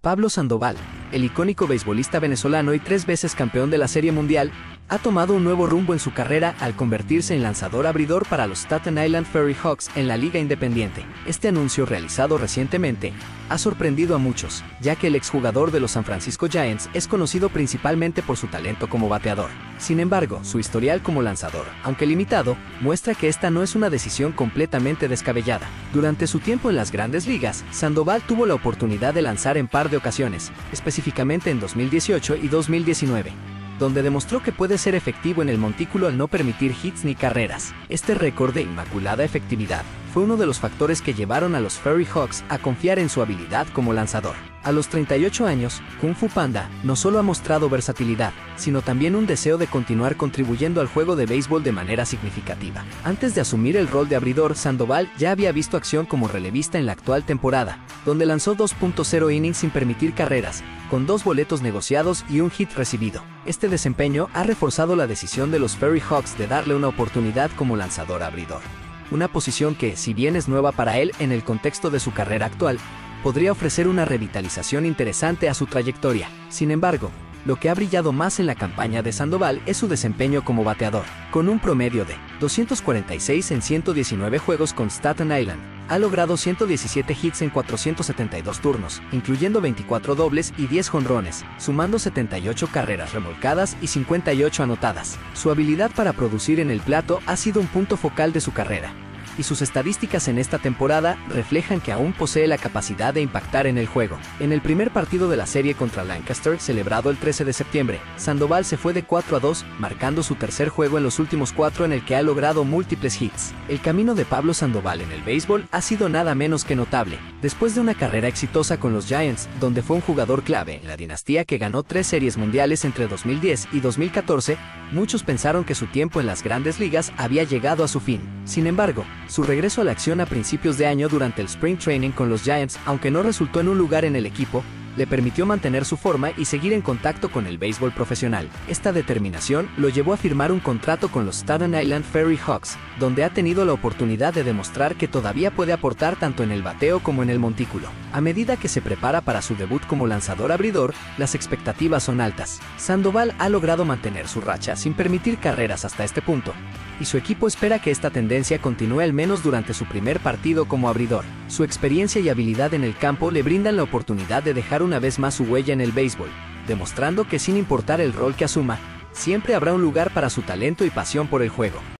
Pablo Sandoval, el icónico beisbolista venezolano y tres veces campeón de la Serie Mundial, ha tomado un nuevo rumbo en su carrera al convertirse en lanzador abridor para los Staten Island Ferry Hawks en la Liga Independiente. Este anuncio realizado recientemente ha sorprendido a muchos, ya que el exjugador de los San Francisco Giants es conocido principalmente por su talento como bateador. Sin embargo, su historial como lanzador, aunque limitado, muestra que esta no es una decisión completamente descabellada. Durante su tiempo en las grandes ligas, Sandoval tuvo la oportunidad de lanzar en par de ocasiones, específicamente en 2018 y 2019 donde demostró que puede ser efectivo en el montículo al no permitir hits ni carreras. Este récord de inmaculada efectividad fue uno de los factores que llevaron a los Ferry Hawks a confiar en su habilidad como lanzador. A los 38 años, Kung Fu Panda no solo ha mostrado versatilidad, sino también un deseo de continuar contribuyendo al juego de béisbol de manera significativa. Antes de asumir el rol de abridor, Sandoval ya había visto acción como relevista en la actual temporada, donde lanzó 2.0 innings sin permitir carreras, con dos boletos negociados y un hit recibido. Este desempeño ha reforzado la decisión de los Ferry Hawks de darle una oportunidad como lanzador abridor. Una posición que, si bien es nueva para él en el contexto de su carrera actual, podría ofrecer una revitalización interesante a su trayectoria. Sin embargo, lo que ha brillado más en la campaña de Sandoval es su desempeño como bateador, con un promedio de 246 en 119 juegos con Staten Island. Ha logrado 117 hits en 472 turnos, incluyendo 24 dobles y 10 jonrones, sumando 78 carreras remolcadas y 58 anotadas. Su habilidad para producir en el plato ha sido un punto focal de su carrera, y sus estadísticas en esta temporada reflejan que aún posee la capacidad de impactar en el juego. En el primer partido de la serie contra Lancaster, celebrado el 13 de septiembre, Sandoval se fue de 4 a 2, marcando su tercer juego en los últimos cuatro en el que ha logrado múltiples hits. El camino de Pablo Sandoval en el béisbol ha sido nada menos que notable. Después de una carrera exitosa con los Giants, donde fue un jugador clave en la dinastía que ganó tres series mundiales entre 2010 y 2014, muchos pensaron que su tiempo en las grandes ligas había llegado a su fin. Sin embargo, su regreso a la acción a principios de año durante el Spring Training con los Giants, aunque no resultó en un lugar en el equipo, le permitió mantener su forma y seguir en contacto con el béisbol profesional. Esta determinación lo llevó a firmar un contrato con los Staten Island Ferry Hawks, donde ha tenido la oportunidad de demostrar que todavía puede aportar tanto en el bateo como en el montículo. A medida que se prepara para su debut como lanzador abridor, las expectativas son altas. Sandoval ha logrado mantener su racha sin permitir carreras hasta este punto, y su equipo espera que esta tendencia continúe al menos durante su primer partido como abridor. Su experiencia y habilidad en el campo le brindan la oportunidad de dejar una vez más su huella en el béisbol, demostrando que sin importar el rol que asuma, siempre habrá un lugar para su talento y pasión por el juego.